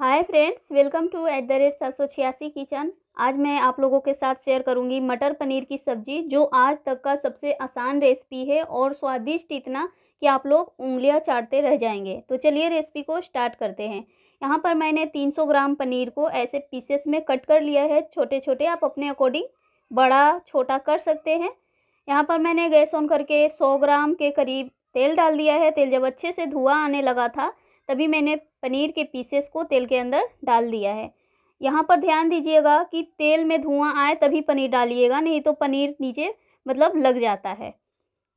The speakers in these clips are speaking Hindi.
Hi friends, welcome to at the rate सात सौ छियासी किचन। आज मैं आप लोगों के साथ शेयर करूँगी मटर पनीर की सब्ज़ी, जो आज तक का सबसे आसान रेसिपी है और स्वादिष्ट इतना कि आप लोग उंगलियाँ चाटते रह जाएँगे। तो चलिए रेसिपी को स्टार्ट करते हैं। यहाँ पर मैंने 300 ग्राम पनीर को ऐसे पीसेस में कट कर लिया है छोटे छोटे आप अपने अकॉर्डिंग बड़ा, छोटा कर सकते हैं। यहाँ पर मैंने गैस ऑन करके सौ ग्राम के करीब तेल डाल दिया है, तेल जब अच्छे से धुआँ आने लगा था, तभी मैंने पनीर के पीसेस को तेल के अंदर डाल दिया है। यहाँ पर ध्यान दीजिएगा कि तेल में धुआँ आए तभी पनीर डालिएगा, नहीं तो पनीर नीचे मतलब लग जाता है।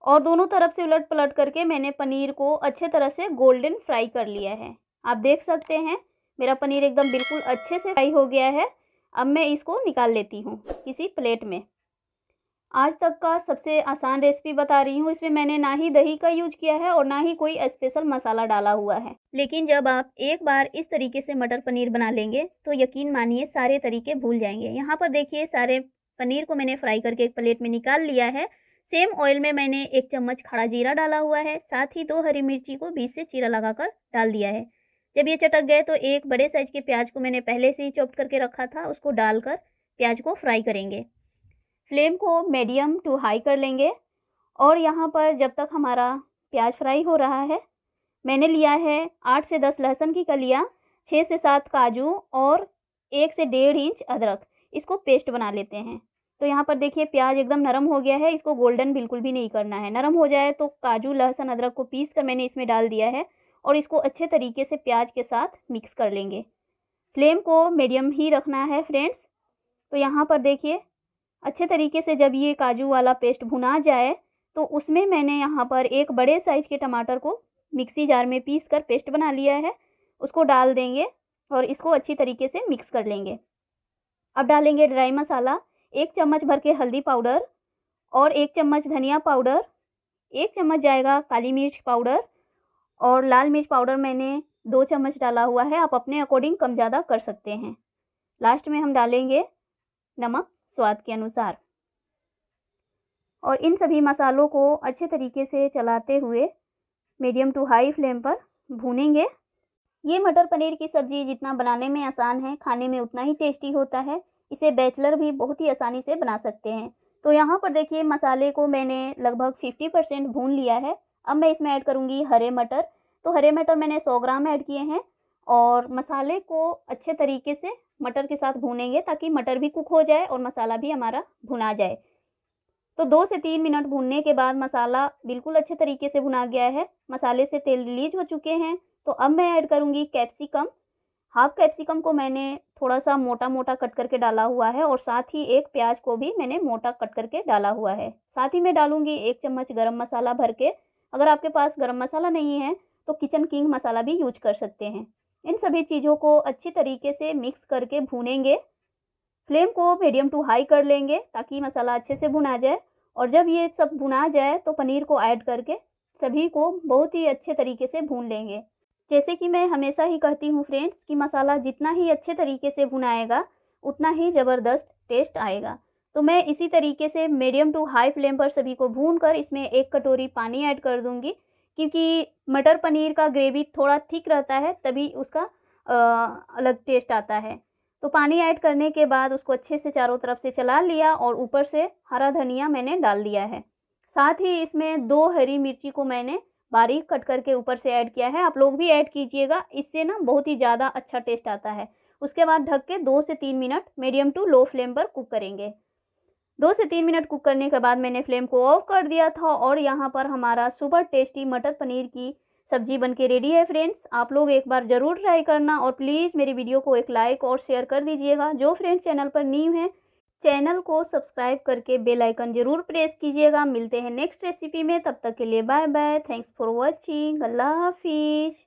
और दोनों तरफ़ से उलट पलट करके मैंने पनीर को अच्छे तरह से गोल्डन फ्राई कर लिया है। आप देख सकते हैं, मेरा पनीर एकदम बिल्कुल अच्छे से फ्राई हो गया है। अब मैं इसको निकाल लेती हूँ किसी प्लेट में। आज तक का सबसे आसान रेसिपी बता रही हूँ। इसमें मैंने ना ही दही का यूज़ किया है और ना ही कोई स्पेशल मसाला डाला हुआ है। लेकिन जब आप एक बार इस तरीके से मटर पनीर बना लेंगे तो यकीन मानिए सारे तरीके भूल जाएँगे। यहाँ पर देखिए, सारे पनीर को मैंने फ्राई करके एक प्लेट में निकाल लिया है। सेम ऑयल में मैंने एक चम्मच खड़ा जीरा डाला हुआ है। साथ ही दो हरी मिर्ची को बीच से चीरा लगाकर डाल दिया है। जब ये चटक गए तो एक बड़े साइज़ के प्याज को मैंने पहले से ही चॉप्ट करके रखा था। उसको डालकर प्याज को फ्राई करेंगे। फ्लेम को मीडियम टू हाई कर लेंगे। और यहाँ पर जब तक हमारा प्याज फ्राई हो रहा है, मैंने लिया है आठ से दस लहसुन की कलियाँ, छः से सात काजू और एक से डेढ़ इंच अदरक। इसको पेस्ट बना लेते हैं। तो यहाँ पर देखिए प्याज एकदम नरम हो गया है। इसको गोल्डन बिल्कुल भी नहीं करना है। नरम हो जाए तो काजू, लहसुन, अदरक को पीस कर मैंने इसमें डाल दिया है और इसको अच्छे तरीके से प्याज के साथ मिक्स कर लेंगे। फ्लेम को मीडियम ही रखना है फ्रेंड्स। तो यहाँ पर देखिए अच्छे तरीके से जब ये काजू वाला पेस्ट भुना जाए तो उसमें मैंने यहाँ पर एक बड़े साइज़ के टमाटर को मिक्सी जार में पीस कर पेस्ट बना लिया है। उसको डाल देंगे और इसको अच्छी तरीके से मिक्स कर लेंगे। अब डालेंगे ड्राई मसाला एक चम्मच भर के हल्दी पाउडर और एक चम्मच धनिया पाउडर एक चम्मच जाएगा काली मिर्च पाउडर और लाल मिर्च पाउडर मैंने दो चम्मच डाला हुआ है, आप अपने अकॉर्डिंग कम ज़्यादा कर सकते हैं। लास्ट में हम डालेंगे नमक। स्वाद के अनुसार। और इन सभी मसालों को अच्छे तरीके से चलाते हुए मीडियम टू हाई फ्लेम पर भूनेंगे। ये मटर पनीर की सब्ज़ी जितना बनाने में आसान है, खाने में उतना ही टेस्टी होता है। इसे बैचलर भी बहुत ही आसानी से बना सकते हैं। तो यहाँ पर देखिए, मसाले को मैंने लगभग फिफ्टी परसेंट भून लिया है। अब मैं इसमें ऐड करूँगी हरे मटर। तो हरे मटर मैंने सौ ग्राम ऐड किए हैं और मसाले को अच्छे तरीके से मटर के साथ भूनेंगे ताकि मटर भी कुक हो जाए और मसाला भी हमारा भुना जाए। तो दो से तीन मिनट भूनने के बाद मसाला बिल्कुल अच्छे तरीके से भुना गया है। मसाले से तेल रिलीज़ हो चुके हैं। तो अब मैं ऐड करूँगी कैप्सिकम। हाफ़ कैप्सिकम को मैंने थोड़ा सा मोटा मोटा कट करके डाला हुआ है और साथ ही एक प्याज को भी मैंने मोटा कट करके डाला हुआ है। साथ ही मैं डालूँगी एक चम्मच गरम मसाला भर के। अगर आपके पास गरम मसाला नहीं है तो किचन किंग मसाला भी यूज़ कर सकते हैं। इन सभी चीज़ों को अच्छी तरीके से मिक्स करके भूनेंगे। फ्लेम को मीडियम टू हाई कर लेंगे ताकि मसाला अच्छे से भुना जाए। और जब ये सब भुना जाए तो पनीर को ऐड करके सभी को बहुत ही अच्छे तरीके से भून लेंगे। जैसे कि मैं हमेशा ही कहती हूँ फ्रेंड्स कि मसाला जितना ही अच्छे तरीके से भुनाएगा, उतना ही ज़बरदस्त टेस्ट आएगा। तो मैं इसी तरीके से मीडियम टू हाई फ्लेम पर सभी को भून कर इसमें एक कटोरी पानी ऐड कर दूँगी। क्योंकि मटर पनीर का ग्रेवी थोड़ा थिक रहता है तभी उसका आ, अलग टेस्ट आता है। तो पानी ऐड करने के बाद उसको अच्छे से चारों तरफ़ से चला लिया और ऊपर से हरा धनिया मैंने डाल दिया है। साथ ही इसमें दो हरी मिर्ची को मैंने बारीक कट करके ऊपर से ऐड किया है। आप लोग भी ऐड कीजिएगा इससे ना बहुत ही ज़्यादा अच्छा टेस्ट आता है। उसके बाद ढक के दो से तीन minute medium to low flame पर कुक करेंगे। दो से तीन मिनट कुक करने के बाद मैंने फ्लेम को ऑफ़ कर दिया था और यहाँ पर हमारा सुपर टेस्टी मटर पनीर की सब्ज़ी बन के रेडी है फ्रेंड्स। आप लोग एक बार ज़रूर ट्राई करना और प्लीज़ मेरी वीडियो को एक लाइक और शेयर कर दीजिएगा। जो फ्रेंड्स चैनल पर न्यू हैं, चैनल को सब्सक्राइब करके बेल आइकन ज़रूर प्रेस कीजिएगा। मिलते हैं नेक्स्ट रेसिपी में, तब तक के लिए bye bye thanks for watching. अल्लाह हाफिज़।